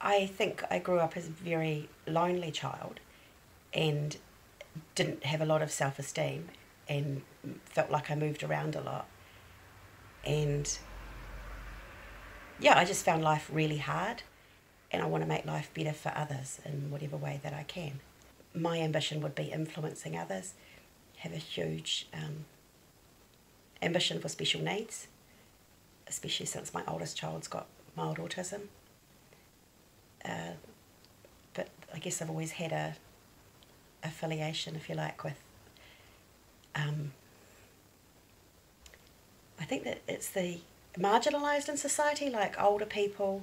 I think I grew up as a very lonely child and didn't have a lot of self esteem and felt like I moved around a lot. And yeah, I just found life really hard and I want to make life better for others in whatever way that I can. My ambition would be influencing others, have a huge um, ambition for special needs, especially since my oldest child's got mild autism. Uh, but I guess I've always had a affiliation, if you like, with. Um, I think that it's the marginalised in society, like older people,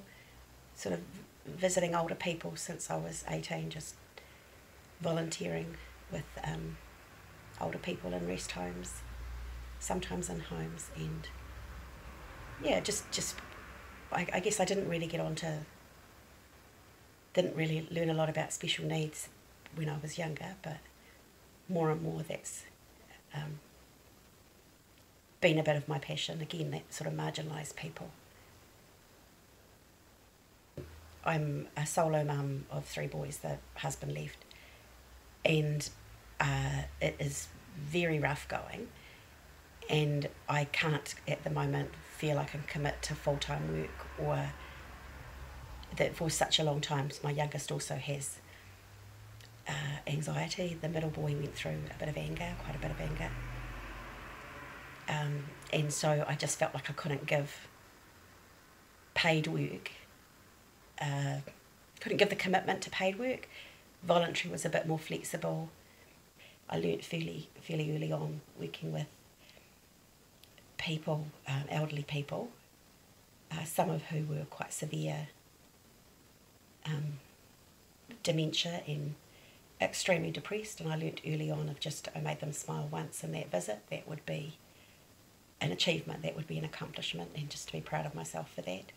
sort of visiting older people since I was 18, just volunteering with um, older people in rest homes, sometimes in homes, and yeah, just just I, I guess I didn't really get on to didn't really learn a lot about special needs when I was younger, but more and more that's um, been a bit of my passion. Again, that sort of marginalised people. I'm a solo mum of three boys. The husband left, and uh, it is very rough going. And I can't at the moment feel I can commit to full time work or that for such a long time. My youngest also has uh, anxiety. The middle boy went through a bit of anger, quite a bit of anger. Um, and so I just felt like I couldn't give paid work, uh, couldn't give the commitment to paid work. Voluntary was a bit more flexible. I learnt fairly, fairly early on working with people, um, elderly people, uh, some of who were quite severe dementia and extremely depressed. And I learnt early on of just I made them smile once in that visit. That would be an achievement. That would be an accomplishment, and just to be proud of myself for that.